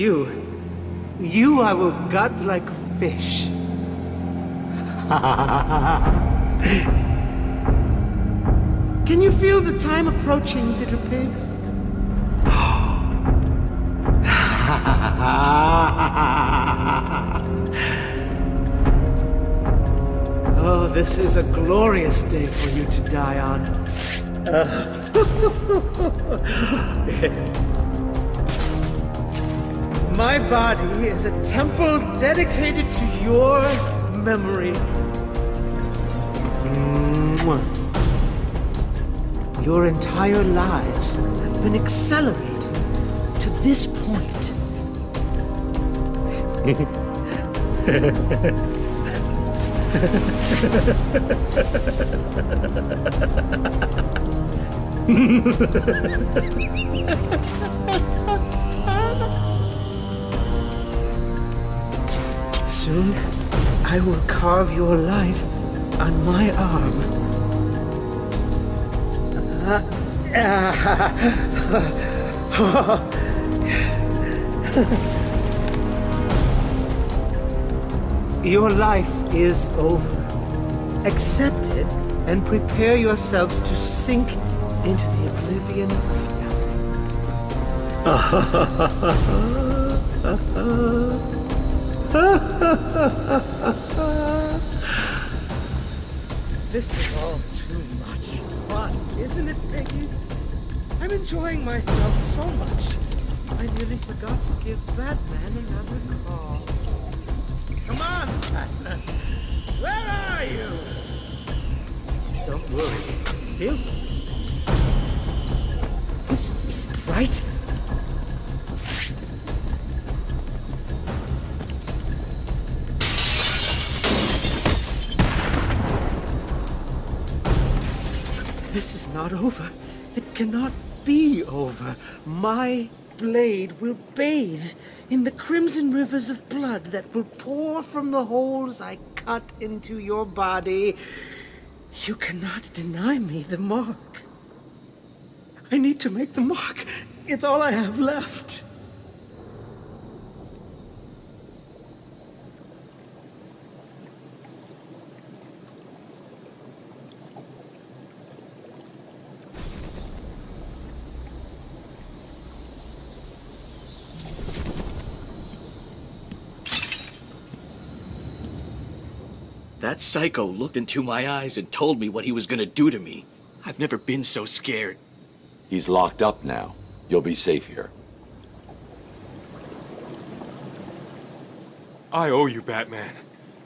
You. You I will gut like fish. Can you feel the time approaching, little pigs? oh, this is a glorious day for you to die on. My body is a temple dedicated to your memory. Your entire lives have been accelerated to this point. Soon, I will carve your life on my arm. Your life is over. Accept it and prepare yourselves to sink into the oblivion of nothing. This is all too much fun, isn't it, Piggies? I'm enjoying myself so much. I nearly forgot to give Batman another call. Come on, Batman. Where are you? Don't worry. He'll... This isn't right. This is not over. It cannot be over. My blade will bathe in the crimson rivers of blood that will pour from the holes I cut into your body. You cannot deny me the mark. I need to make the mark. It's all I have left. That psycho looked into my eyes and told me what he was gonna do to me. I've never been so scared. He's locked up now. You'll be safe here. I owe you, Batman.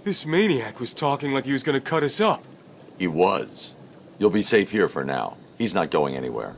This maniac was talking like he was gonna cut us up. He was. You'll be safe here for now. He's not going anywhere.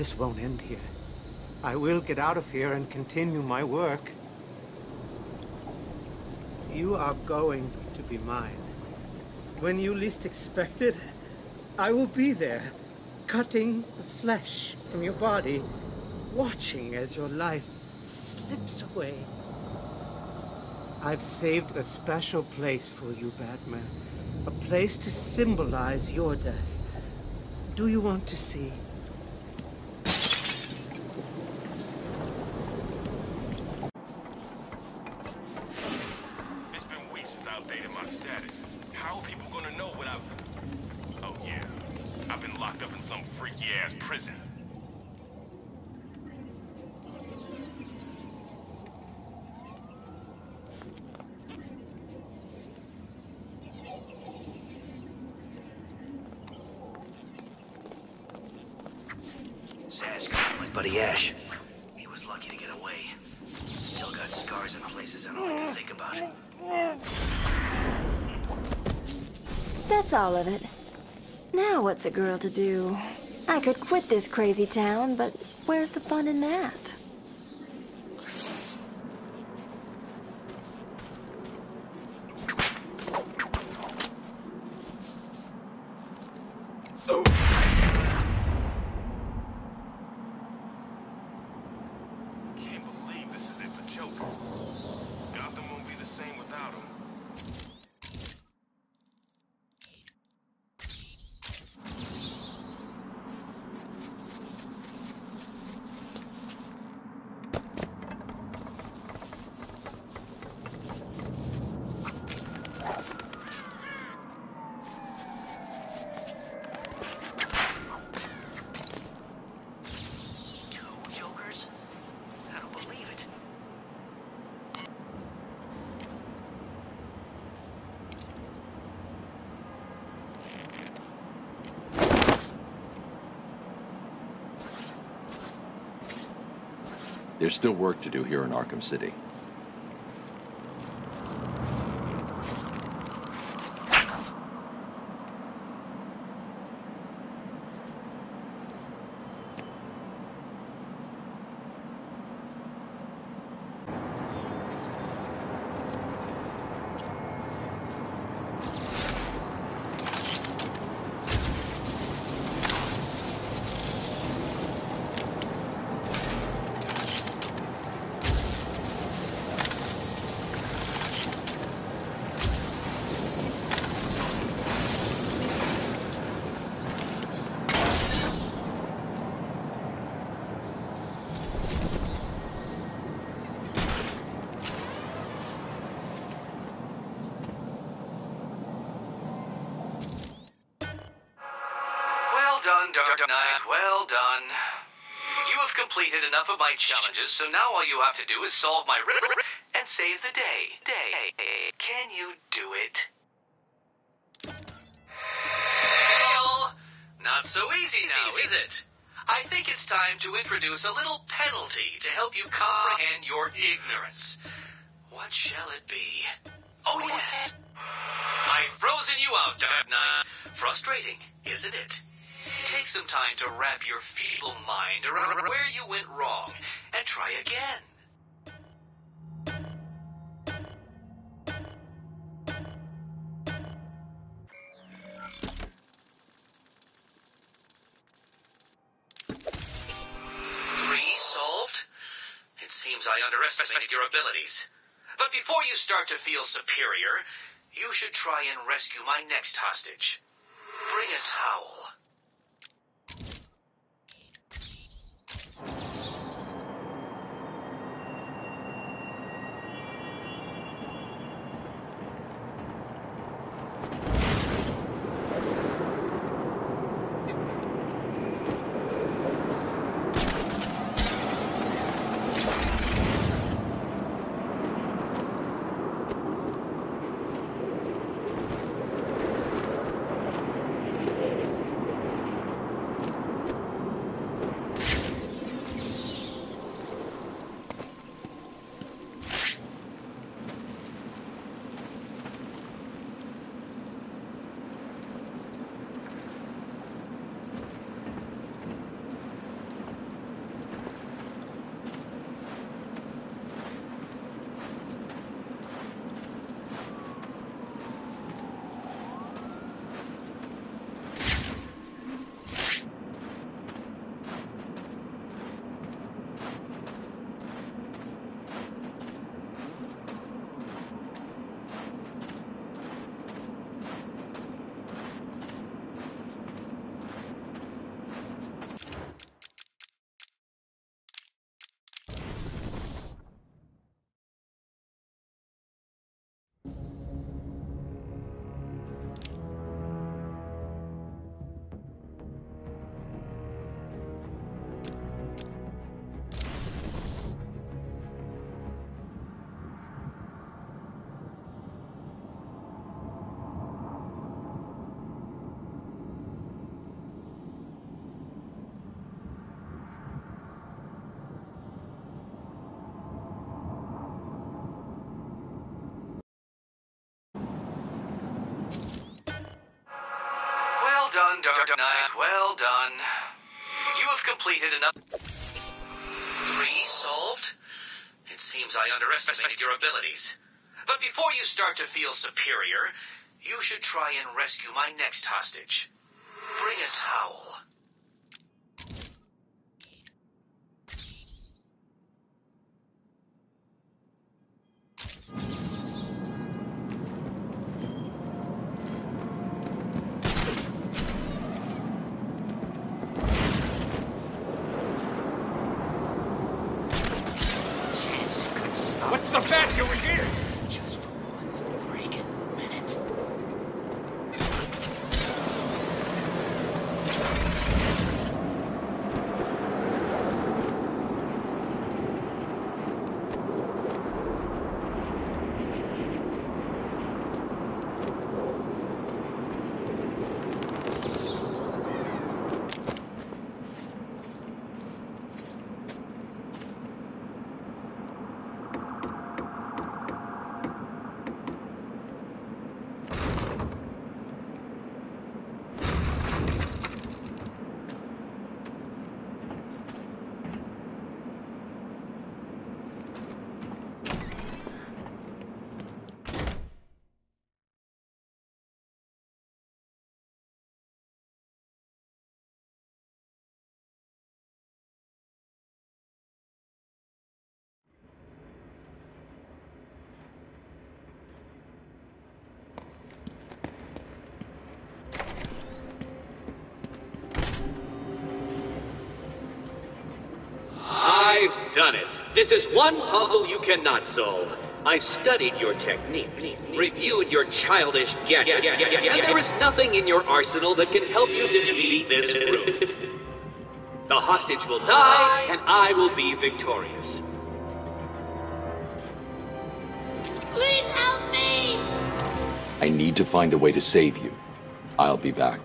This won't end here. I will get out of here and continue my work. You are going to be mine. When you least expect it, I will be there, cutting the flesh from your body, watching as your life slips away. I've saved a special place for you, Batman. A place to symbolize your death. Do you want to see? It's been weeks since I updated my status. How are people gonna know what I've... Oh, yeah. I've been locked up in some freaky-ass prison. Like Buddy Ash. He was lucky to get away. Still got scars in places I don't like to think about. That's all of it. Now what's a girl to do? I could quit this crazy town, but where's the fun in that? Can't believe this is it for Joker. Gotham won't be the same without him. Two Jokers? I don't believe it. There's still work to do here in Arkham City. Well done, Dark Knight. Well done. You have completed enough of my challenges, so now all you have to do is solve my riddle and save the day. Day. Can you do it? Well, not so easy now, is it? I think it's time to introduce a little penalty to help you comprehend your ignorance. What shall it be? Oh, yes. I've frozen you out, Dark Knight. Frustrating, isn't it? Take some time to wrap your feeble mind around where you went wrong and try again. Three solved? It seems I underestimated your abilities. But before you start to feel superior, you should try and rescue my next hostage. Bring a towel. Dark Knight. Well done. You have completed another... Three solved? It seems I underestimated your abilities. But before you start to feel superior, you should try and rescue my next hostage. Bring a towel. What's the bat doing here? Just for one freaking minute. I've done it. This is one puzzle you cannot solve. I've studied your techniques, reviewed your childish gadgets, and there is nothing in your arsenal that can help you defeat this group. The hostage will die, and I will be victorious. Please help me! I need to find a way to save you. I'll be back.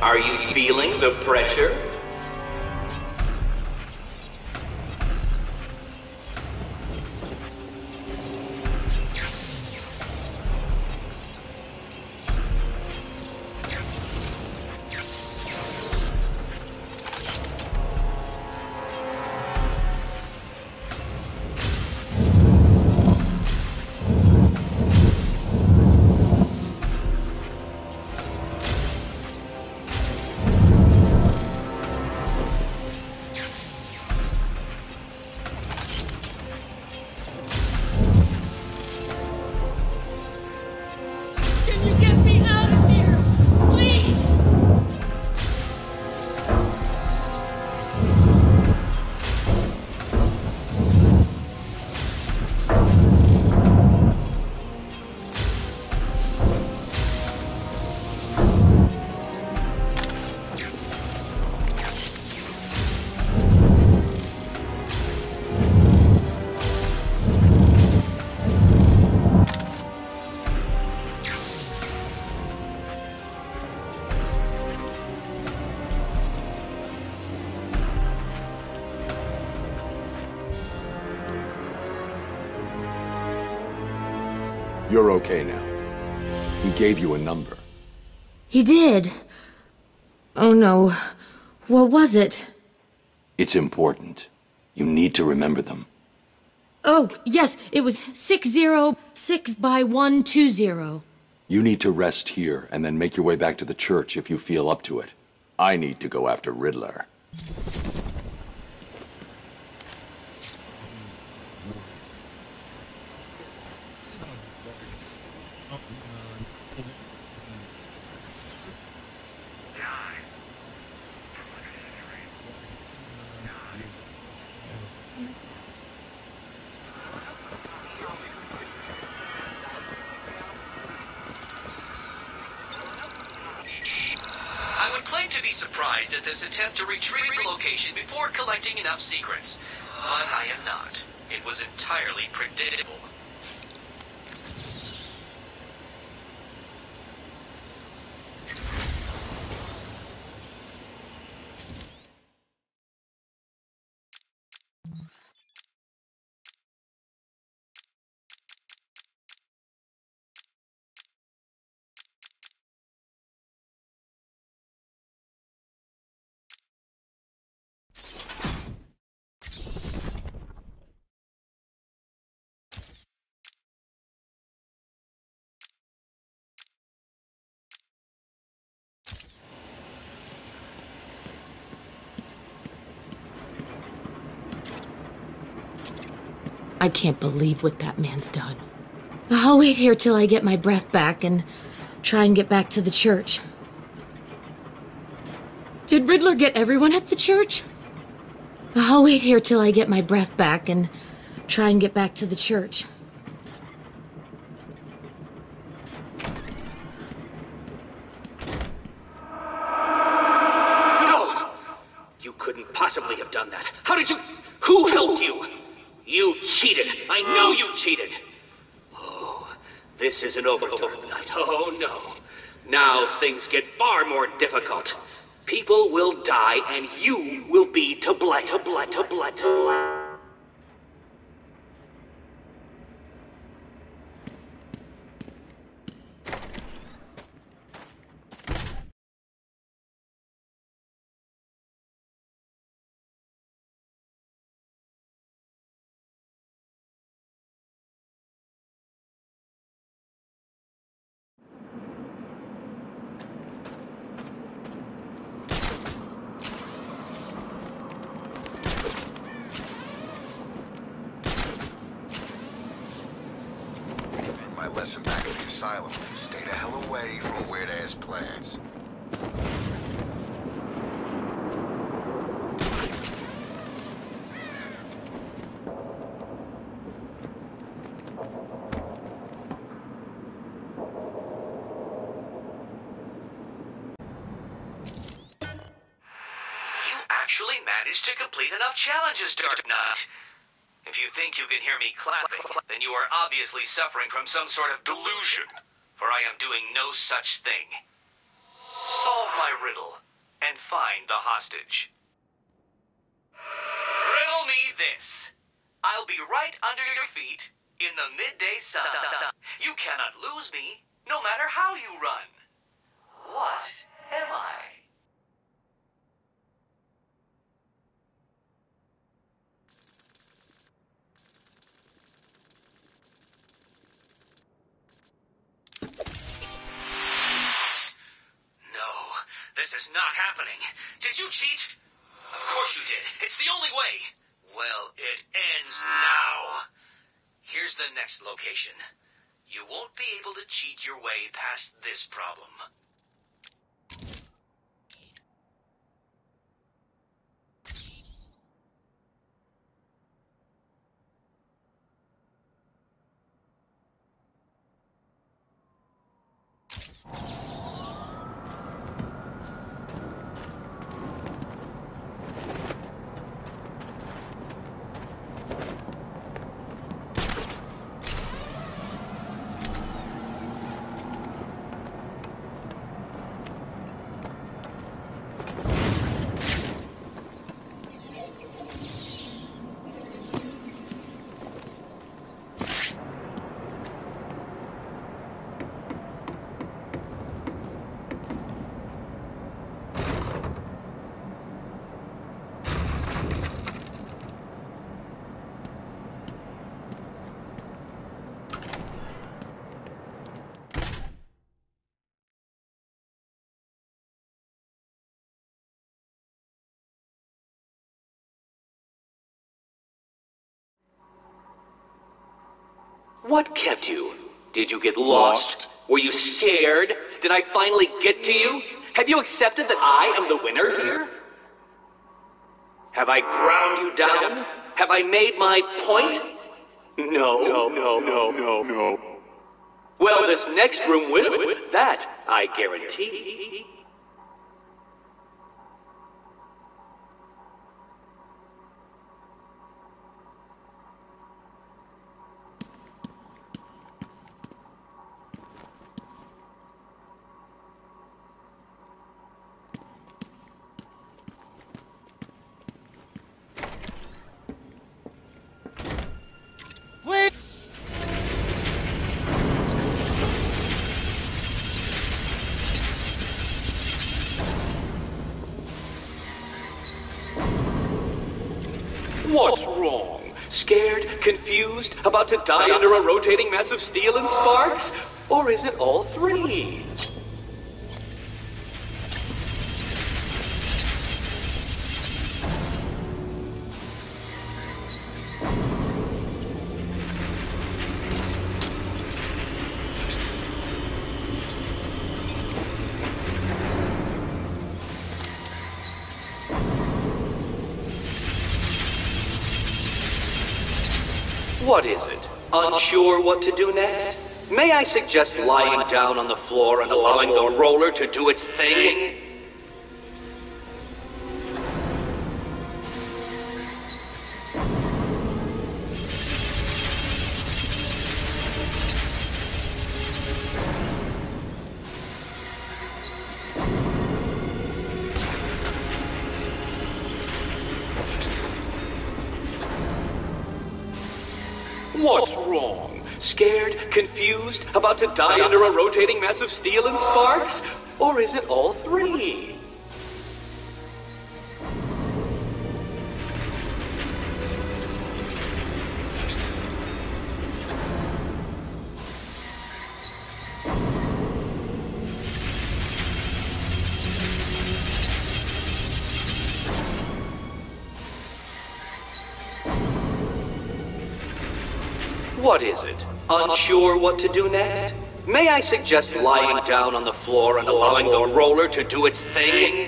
Are you feeling the pressure? He gave you a number. He did. Oh no. What was it? It's important. You need to remember them. Oh, yes, it was 606 by 120. You need to rest here and then make your way back to the church if you feel up to it. I need to go after Riddler. I would claim to be attempt to retrieve the location before collecting enough secrets. But I am not. It was entirely predictable. I can't believe what that man's done. I'll wait here till I get my breath back and try and get back to the church. Did Riddler get everyone at the church? I'll wait here till I get my breath back and try and get back to the church. Cheated. Oh, this isn't over tonight. Oh, no. Now things get far more difficult. People will die, and you will be to blame. To blame. To blame. To blame. My lesson back at the asylum. Stay the hell away from weird-ass plants. You actually managed to complete enough challenges, Dark Knight. If you think you can hear me clapping, then you are obviously suffering from some sort of delusion, for I am doing no such thing. Solve my riddle and find the hostage. Riddle me this. I'll be right under your feet in the midday sun. You cannot lose me, no matter how you run. What am I? This is not happening. Did you cheat? Of course you did. It's the only way. Well, it ends now. Here's the next location. You won't be able to cheat your way past this problem. What kept you? Did you get lost? Were you scared? Did I finally get to you? Have you accepted that I am the winner here? Have I ground you down? Have I made my point? No, no, no, no, no, no. Well, this next room will. That I guarantee. What's wrong? Scared? Confused? About to die under a rotating mass of steel and sparks? Or is it all three? Unsure what to do next? May I suggest lying down on the floor and allowing the roller to do its thing? What's wrong? Scared? Confused? About to die under a rotating mass of steel and sparks? Or is it all three? What is it? Unsure what to do next? May I suggest lying down on the floor and allowing the roller to do its thing?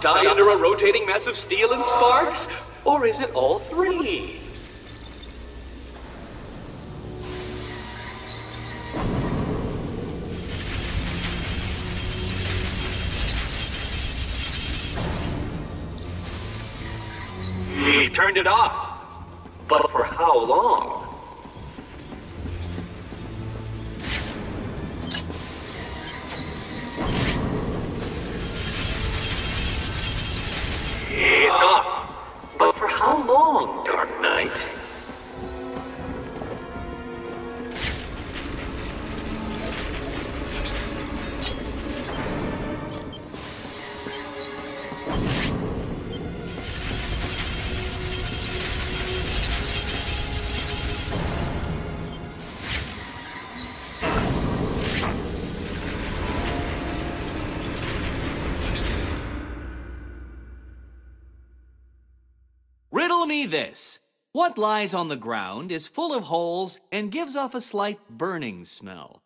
Die under a rotating mass of steel and sparks? Or is it all three? He turned it off. But for how long? For how long, Dark Knight? This. What lies on the ground is full of holes and gives off a slight burning smell?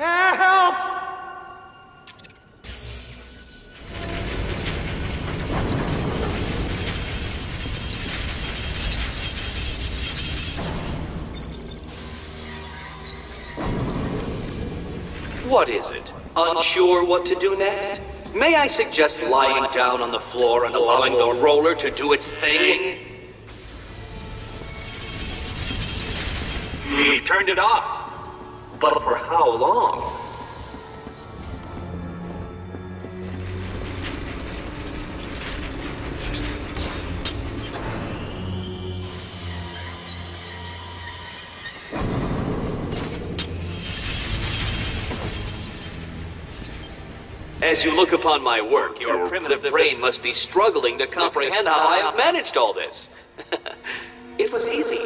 Help! What is it? Unsure what to do next? May I suggest lying down on the floor and allowing the roller to do its thing? He turned it off. But for how long? As you look upon my work, your primitive brain must be struggling to comprehend how I have managed all this. it was easy.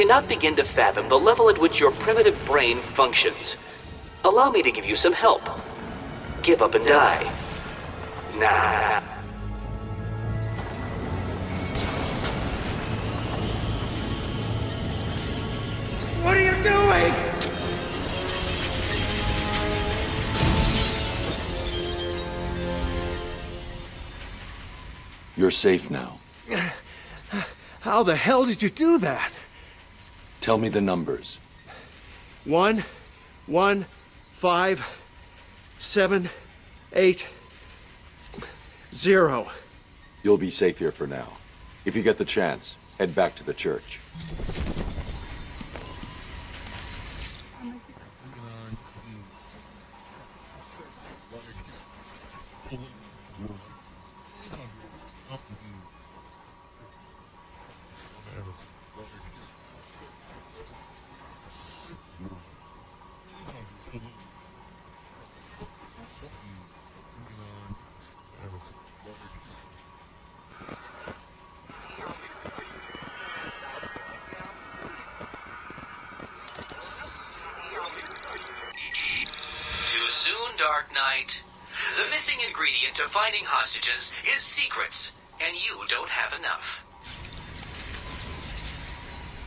Cannot begin to fathom the level at which your primitive brain functions. Allow me to give you some help. Give up and die. Nah. What are you doing? You're safe now. How the hell did you do that? Tell me the numbers. One, one, five, seven, eight, zero. You'll be safe here for now. If you get the chance, head back to the church. Missing ingredient to finding hostages is secrets, and you don't have enough.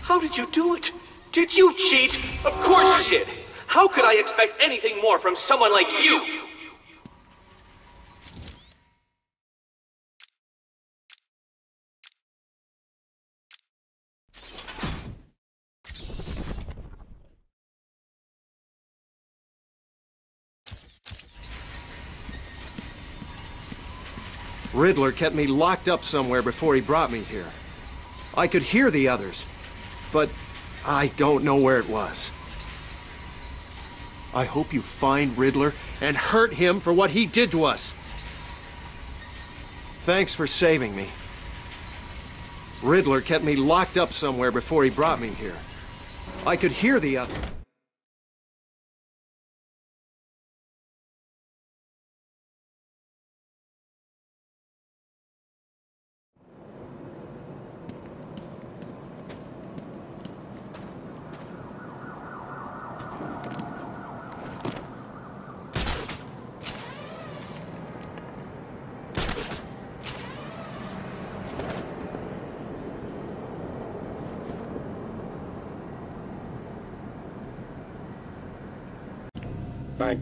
How did you do it? Did you cheat? Of course you did. How could I expect anything more from someone like you? Riddler kept me locked up somewhere before he brought me here. I could hear the others, but I don't know where it was. I hope you find Riddler and hurt him for what he did to us. Thanks for saving me. Riddler kept me locked up somewhere before he brought me here. I could hear the others.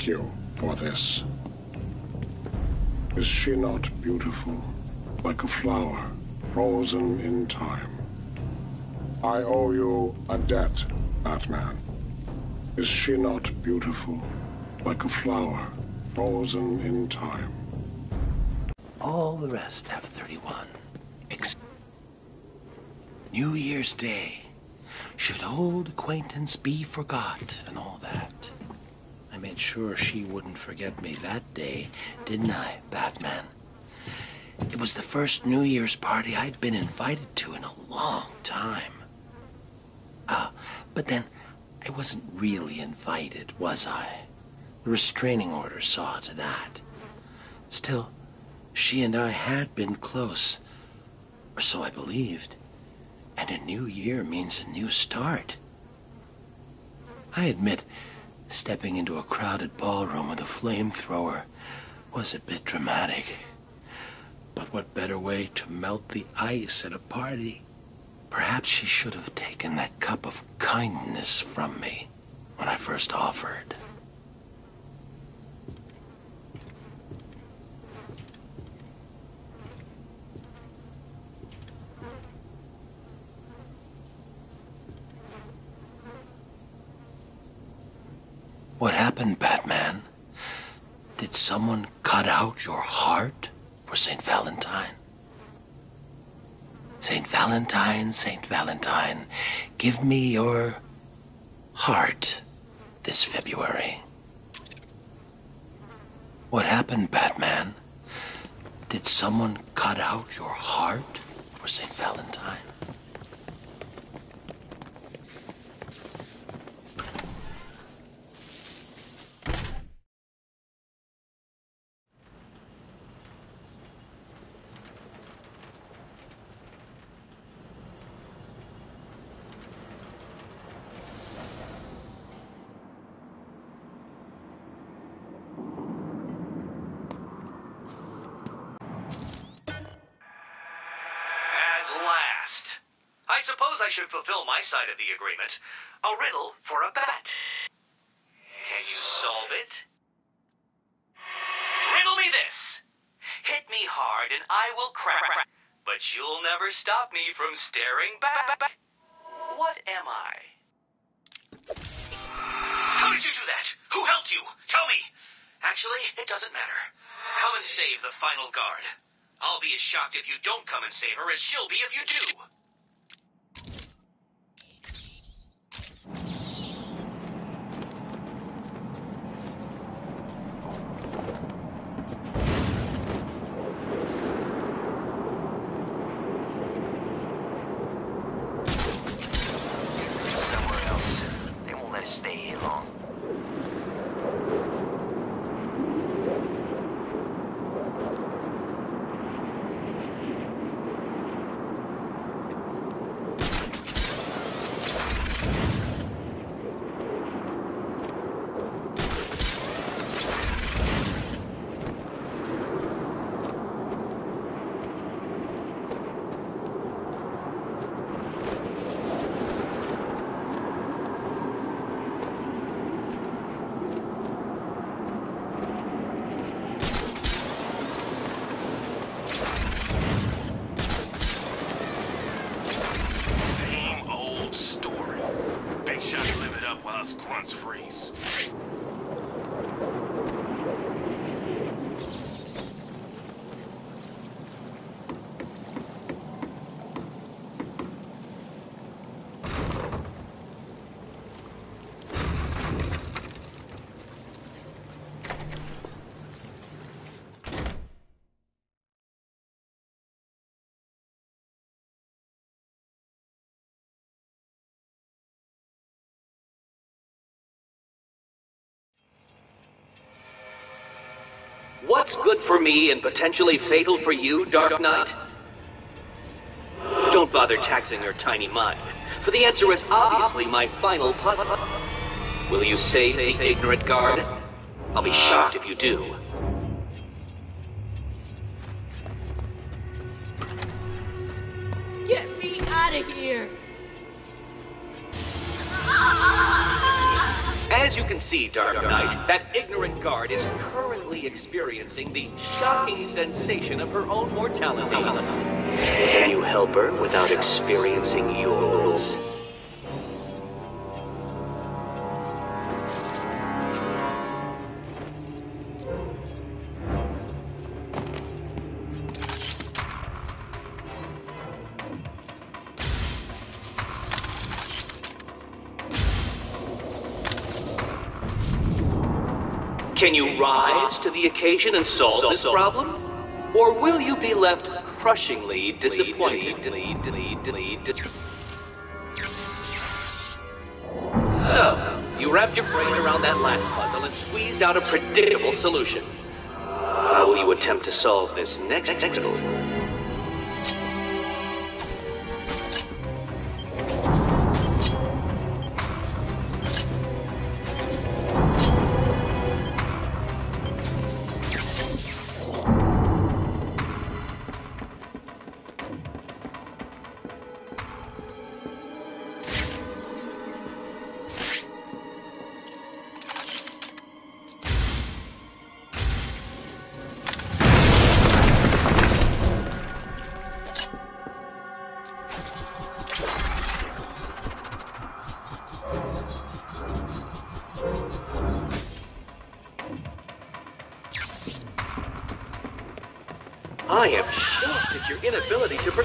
Thank you for this. Is she not beautiful, like a flower frozen in time? I owe you a debt, Batman. Is she not beautiful, like a flower frozen in time? All the rest have 31. Ex- New Year's Day. Should old acquaintance be forgot and all that? I made sure she wouldn't forget me that day, didn't I, Batman? It was the first New Year's party I'd been invited to in a long time. Ah, but then I wasn't really invited, was I? The restraining order saw to that. Still, She and I had been close, or so I believed. And a new year means a new start. I admit, stepping into a crowded ballroom with a flamethrower was a bit dramatic. But what better way to melt the ice at a party? Perhaps she should have taken that cup of kindness from me when I first offered. What happened, Batman? Did someone cut out your heart for St. Valentine? St. Valentine, St. Valentine, give me your heart this February. What happened, Batman? Did someone cut out your heart for St. Valentine? At last. I suppose I should fulfill my side of the agreement. A riddle for a bat. Can you solve it? Riddle me this. Hit me hard and I will crack. But you'll never stop me from staring back. What am I? How did you do that? Who helped you? Tell me. Actually, it doesn't matter. Come and save the final guard. I'll be as shocked if you don't come and save her as she'll be if you do. What's good for me and potentially fatal for you, Dark Knight? Don't bother taxing your tiny mind, for the answer is obviously my final puzzle. Will you save the ignorant guard? I'll be shocked if you do. As you can see, Dark Knight, that ignorant guard is currently experiencing the shocking sensation of her own mortality. Can you help her without experiencing yours? Can you rise to the occasion and solve this problem? Or will you be left crushingly disappointed? So, you wrapped your brain around that last puzzle and squeezed out a predictable solution. how will you attempt to solve this next riddle?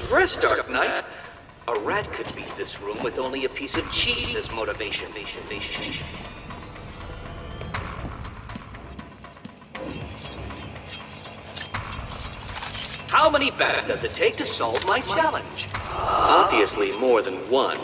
Progress, Dark Knight. A rat could beat this room with only a piece of cheese as motivation. How many bats does it take to solve my challenge? Obviously more than one.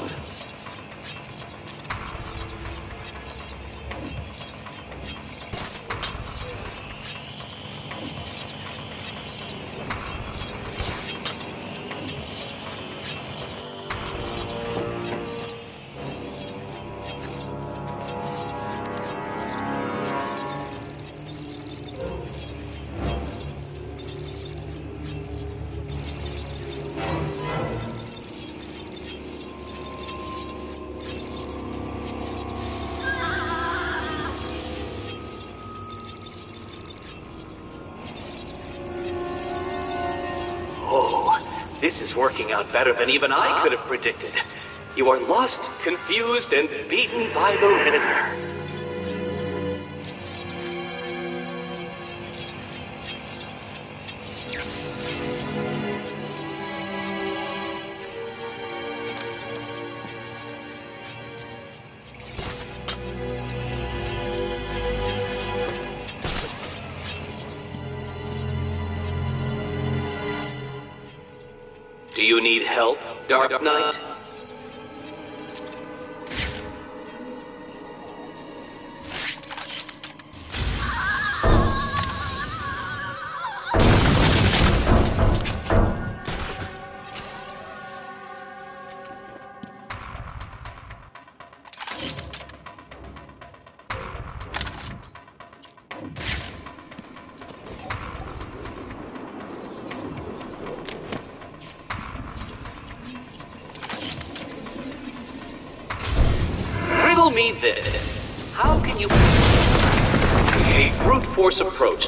This is working out better than even I could have predicted. You are lost, confused, and beaten by the Riddler.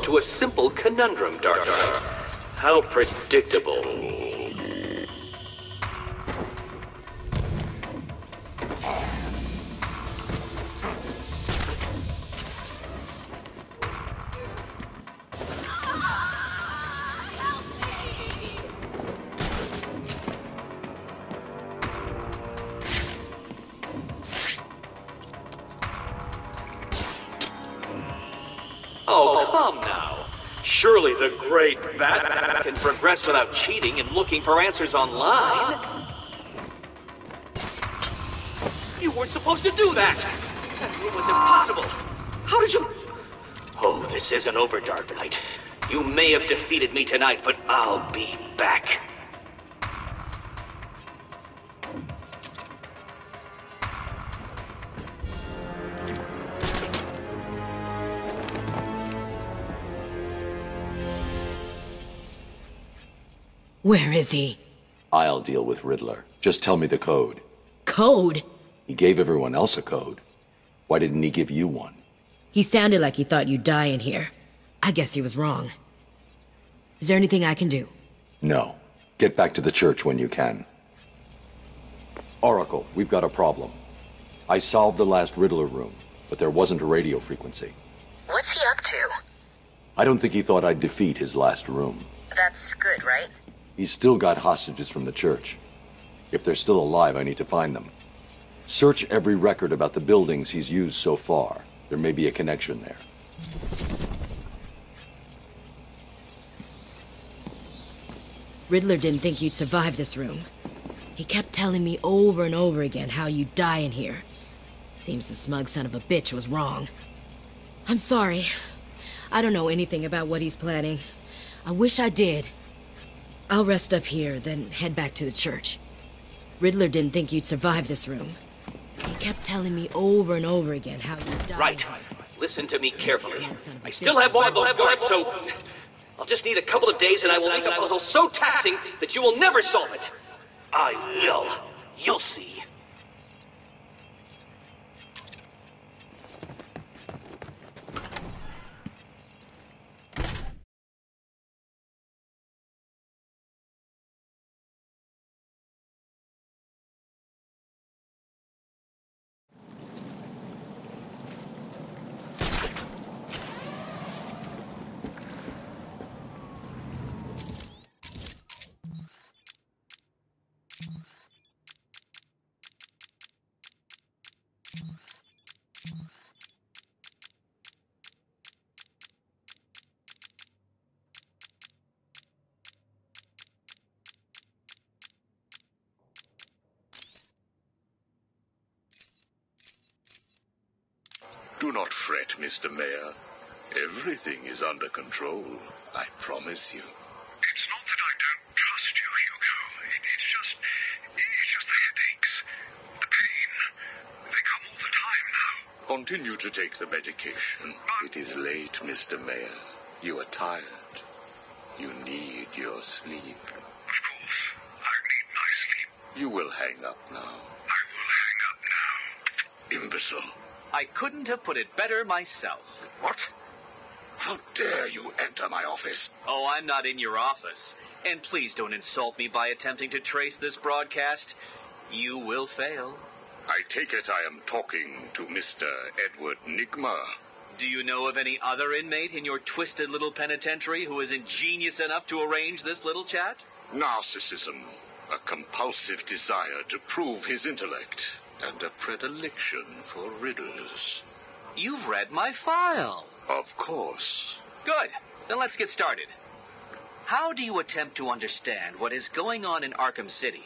To a simple conundrum, Dark Knight. How predictable. Surely the great Bat can progress without cheating and looking for answers online. You weren't supposed to do that! It was impossible! How did you... Oh, this isn't over, Dark Knight. You may have defeated me tonight, but I'll be back. Where is he? I'll deal with Riddler. Just tell me the code. Code? He gave everyone else a code. Why didn't he give you one? He sounded like he thought you'd die in here. I guess he was wrong. Is there anything I can do? No. Get back to the church when you can. Oracle, we've got a problem. I solved the last Riddler room, but there wasn't a radio frequency. What's he up to? I don't think he thought I'd defeat his last room. That's good, right? He's still got hostages from the church. If they're still alive, I need to find them. Search every record about the buildings he's used so far. There may be a connection there. Riddler didn't think you'd survive this room. He kept telling me over and over again how you'd die in here. Seems the smug son of a bitch was wrong. I'm sorry. I don't know anything about what he's planning. I wish I did. I'll rest up here, then head back to the church. Riddler didn't think you'd survive this room. He kept telling me over and over again how you died. Right. Listen to me carefully. I still have one of those guards, so I'll just need a couple of days and I will make a puzzle so taxing that you will never solve it. I will. You'll see. Do not fret, Mr. Mayor. Everything is under control. I promise you. It's not that I don't trust you, Hugo. It, it's just. It's just the headaches. The pain. They come all the time now. Continue to take the medication. It is late, Mr. Mayor. You are tired. You need your sleep. Of course. I need my sleep. You will hang up now. I will hang up now. Imbecile. I couldn't have put it better myself. What? How dare you enter my office? Oh, I'm not in your office. And please don't insult me by attempting to trace this broadcast. You will fail. I take it I am talking to Mr. Edward Nygma. Do you know of any other inmate in your twisted little penitentiary who is ingenious enough to arrange this little chat? Narcissism, a compulsive desire to prove his intellect, and a predilection for riddles. You've read my file. Of course. Good. Then let's get started. How do you attempt to understand what is going on in Arkham City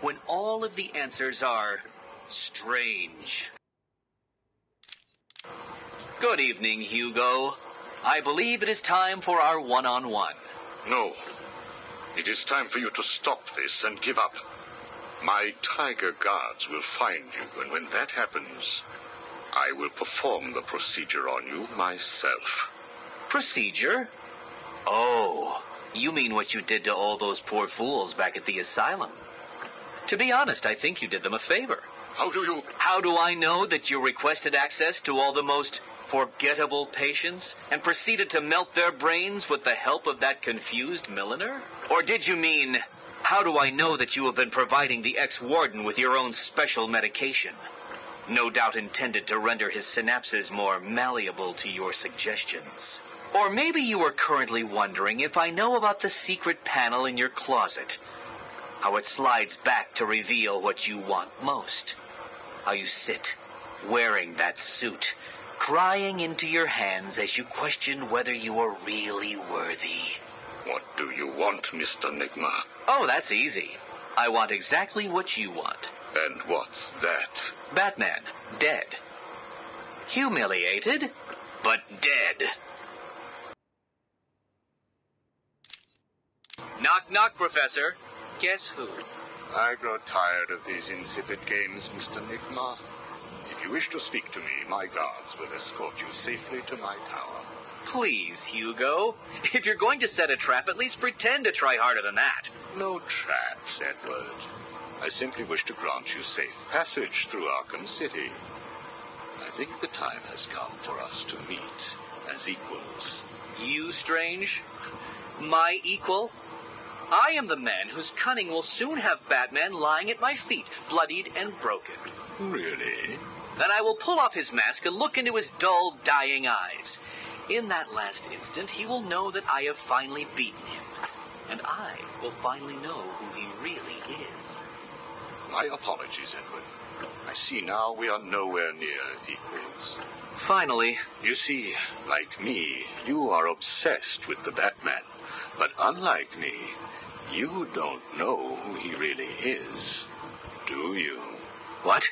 when all of the answers are strange? Good evening, Hugo. I believe it is time for our one on one. No. It is time for you to stop this and give up. My TYGER guards will find you, and when that happens, I will perform the procedure on you myself. Procedure? Oh, you mean what you did to all those poor fools back at the asylum? To be honest, I think you did them a favor. How do you. How do I know that you requested access to all the most forgettable patients and proceeded to melt their brains with the help of that confused milliner? Or did you mean, how do I know that you have been providing the ex warden with your own special medication? No doubt intended to render his synapses more malleable to your suggestions. Or maybe you are currently wondering if I know about the secret panel in your closet. How it slides back to reveal what you want most. How you sit, wearing that suit, crying into your hands as you question whether you are really worthy. What do you want, Mr. Nygma? Oh, that's easy. I want exactly what you want. And what's that? Batman, dead. Humiliated, but dead. Knock, knock, Professor. Guess who? I grow tired of these insipid games, Mr. Nygma. If you wish to speak to me, my guards will escort you safely to my tower. Please, Hugo. If you're going to set a trap, at least pretend to try harder than that. No traps, Edward. I simply wish to grant you safe passage through Arkham City. I think the time has come for us to meet as equals. You, Strange? My equal? I am the man whose cunning will soon have Batman lying at my feet, bloodied and broken. Really? Then I will pull off his mask and look into his dull, dying eyes. In that last instant, he will know that I have finally beaten him. And I will finally know who he really is. My apologies, Edward. I see now we are nowhere near equals. Finally. You see, like me, you are obsessed with the Batman. But unlike me, you don't know who he really is. Do you? What?